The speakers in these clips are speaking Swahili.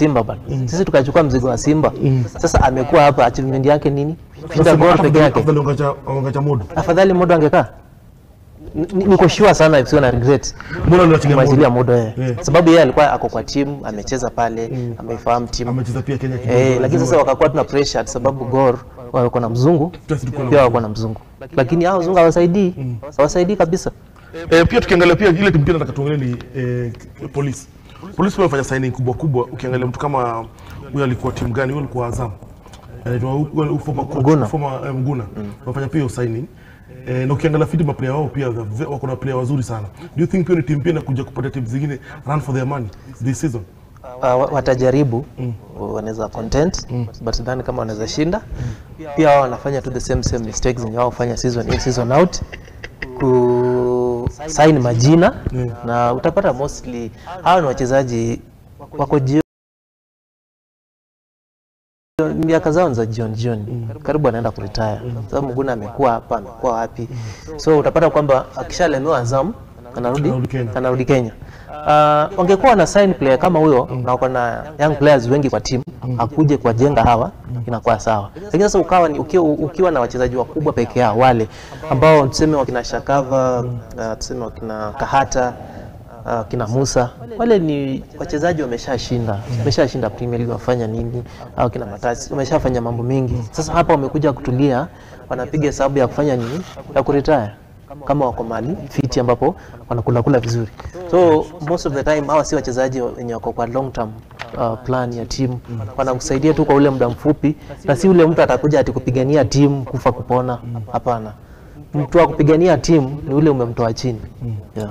Simba bana. Sisi tukachukua mzigo wa Simba. mm. Sasa amekuwa hapa achievement yake nini? Kushinda gol peke yake. Afadhali modo. Afadhali Modo angekaa. Niko sure sana FC na regret Mbona kumwachilia modo? Modo yeye. Yeah. Sababu yeye alikuwa ako kwa timu, amecheza pale, ameifahamu timu. Amecheza pia Kenya kidogo. Eh, lakini sasa wakakuwa tuna pressure sababu Gor wako na mzungu pia wako na mzungu, lakini hao wazungu hawasaidii, hawasaidii kabisa. Eh, pia tukiangalia pia ile timu pia nataka tuongelee ni eh, polisi. Polisi wamefanya signing kubwa kubwa. Ukiangalia mtu kama huyo alikuwa timu gani? Huyo alikuwa Azam. Anaitwa former Mguna. eh, Mguna. Wamefanya pia signing. Eh, na ukiangalia fiti maplayer wao pia wako na player wazuri sana. Do you think pia ni timu pia inakuja kupata timu zingine run for their money this season? Uh, watajaribu mm. wanaweza content mm. but sidhani kama wanaweza shinda. mm. Pia wao wanafanya tu the same same mistakes zenye wao fanya season in season out ku sign majina mm. na utapata mostly hawa ni wachezaji wako jio miaka zao za jioni jioni, karibu anaenda kuretire. Sababu Mguna amekuwa hapa, amekuwa wapi, so utapata kwamba akishalemewa Azam anarudi Anarudi Kenya. anarudi Kenya. Uh, wangekuwa na sign player kama huyo mm. na wako young players wengi kwa timu mm. akuje kuwajenga hawa mm. inakuwa sawa, lakini sasa ukawa ni, ukiwa, ukiwa na wachezaji wakubwa peke yao wale ambao tuseme wakina Shakava uh, tuseme wakina Kahata uh, kina Musa wale ni wachezaji wameshashinda, wameshashinda Premier League, wafanya nini? Au kina Matasi wameshafanya mambo mengi. Sasa hapa wamekuja kutulia, wanapiga hesabu ya kufanya nini, ya kuretire kama wako mali fiti ambapo wanakula kula vizuri. So most of the time hawa si wachezaji wenye wako kwa long term uh, plan ya timu, wanakusaidia tu kwa ule muda mfupi, na si ule mtu atakuja ati kupigania timu kufa kupona. Hapana, Mm. mtu wa kupigania timu ni ule umemtoa chini yeah.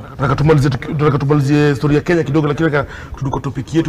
Nataka tumalizie historia ya Kenya kidogo, lakini tuko topic yetu